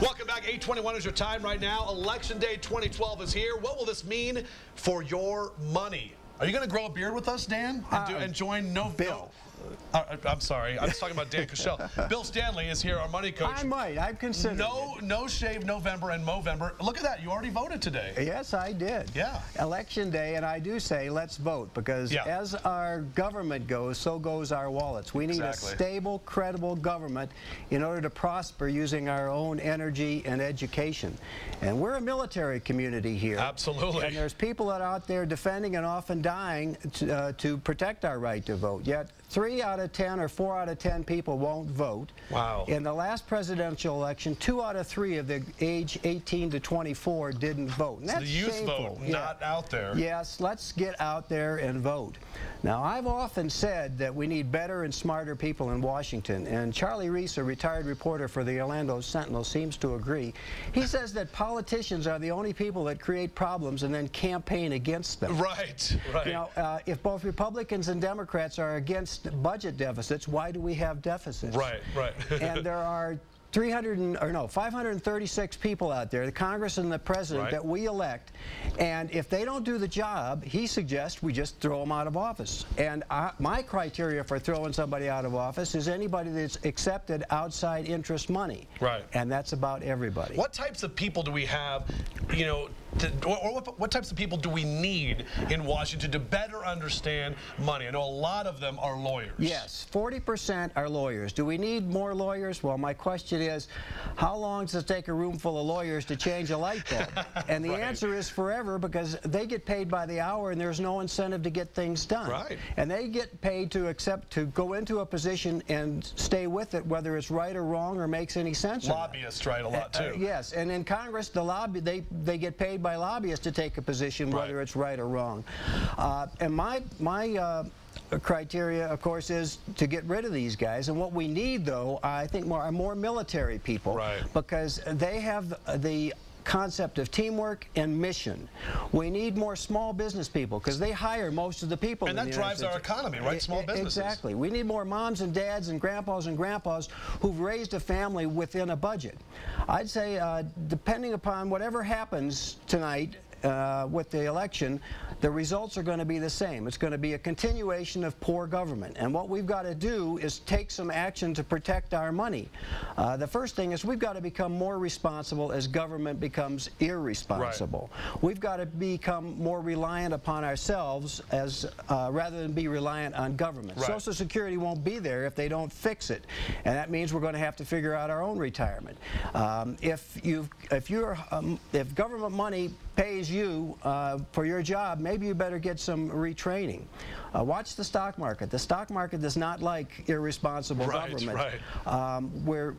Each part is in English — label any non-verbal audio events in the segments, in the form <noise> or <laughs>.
Welcome back. 821 is your time right now. Election Day 2012 is here. What will this mean for your money? Are you going to grow a beard with us, Dan, and, do, Uh, and join No Bill. Uh, I'm sorry. I was talking about Dan Kushel. <laughs> Bill Stanley is here, our money coach. I might. I've considered no, it. no shave November and Movember. Look at that. You already voted today. Yes, I did. Yeah. Election day, and I do say let's vote because Yeah. as our government goes, so goes our wallets. We need Exactly. a stable, credible government in order to prosper using our own energy and education. And we're a military community here. Absolutely. And there's people that are out there defending and often dying to, uh, to protect our right to vote. Yet three out of 10 or four out of 10 people won't vote. Wow. In the last presidential election, two out of three of the age 18 to 24 didn't vote. And So that's the youth shameful. vote, not out there. Yes, let's get out there and vote. Now, I've often said that we need better and smarter people in Washington, and Charley Reese, a retired reporter for the Orlando Sentinel, seems to agree. He says that politicians are the only people that create problems and then campaign against them. Right, right. You know, uh, if both Republicans and Democrats are against budget deficits, why do we have deficits? right, right. <laughs> and there are 300 and, or no 536 people out there the congress and the president Right. that we elect and if they don't do the job he suggests we just throw them out of office and I, my criteria for throwing somebody out of office is anybody that's accepted outside interest money Right. and that's about everybody What types of people do we have, you know, to, or, or what, what types of people do we need in Washington to better understand money? I know a lot of them are lawyers. Yes, 40% are lawyers. Do we need more lawyers? Well, my question is, how long does it take a room full of lawyers to change a light bulb? <laughs> And the Right. answer is forever because they get paid by the hour and there's no incentive to get things done. Right. And they get paid to accept, to go into a position and stay with it, whether it's right or wrong or makes any sense. Lobbyists, write a lot Uh, too. yes, and in Congress, the lobby they they get paid by lobbyists to take a position, whether it's right or wrong. Uh, and my my. Uh, criteria of course is to get rid of these guys and what we need though I think more are more military people Right. because they have the concept of teamwork and mission. We need more small business people because they hire most of the people. And in that drives our economy, right? Small businesses. Exactly. We need more moms and dads and grandpas and grandpas who've raised a family within a budget. I'd say, uh, depending upon whatever happens tonight, uh, with the election, the results are going to be the same. It's going to be a continuation of poor government. And what we've got to do is take some action to protect our money. Uh, the first thing is we've got to become more responsible as government becomes irresponsible. We've got to become more reliant upon ourselves as uh, rather than be reliant on government. Right. Social Security won't be there if they don't fix it, and that means we're going to have to figure out our own retirement. Um, if you if you're um, if government money pays you uh, for your job, maybe you better get some retraining. Uh, watch the stock market. The stock market does not like irresponsible Right, government. right. Um, we're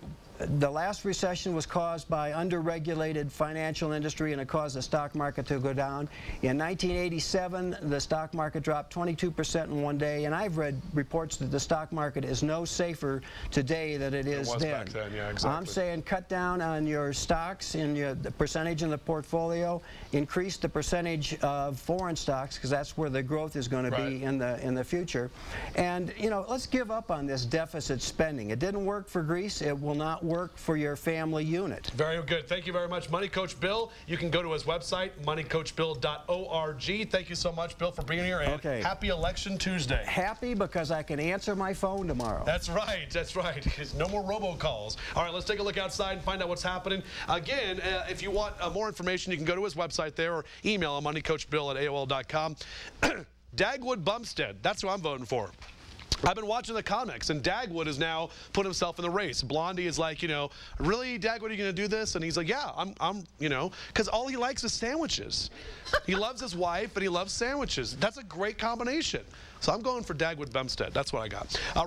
the last recession was caused by underregulated financial industry and it caused the stock market to go down. In 1987, the stock market dropped 22% in one day, and I've read reports that the stock market is no safer today than it is was then. back then, yeah, I'm saying cut down on your stocks in your the percentage in the portfolio, increase the percentage of foreign stocks because that's where the growth is going to be in the in the future. And you know, let's give up on this deficit spending. It didn't work for Greece. It will not work for your family unit. Very good. Thank you very much, Money Coach Bill. You can go to his website, moneycoachbill.org. Thank you so much, Bill, for being here. And Okay. happy Election Tuesday. Happy because I can answer my phone tomorrow. That's right. That's right. no more robocalls. All right, let's take a look outside and find out what's happening. Again, uh, if you want uh, more information, you can go to his website there or email him, moneycoachbill at AOL.com. <clears throat> Dagwood Bumstead. That's who I'm voting for. I've been watching the comics, and Dagwood has now put himself in the race. Blondie is like, you know, really, Dagwood, are you going to do this? And he's like, yeah, I'm, I'm you know, because all he likes is sandwiches. he loves his wife, and he loves sandwiches. That's a great combination. So I'm going for Dagwood Bumstead. That's what I got. Right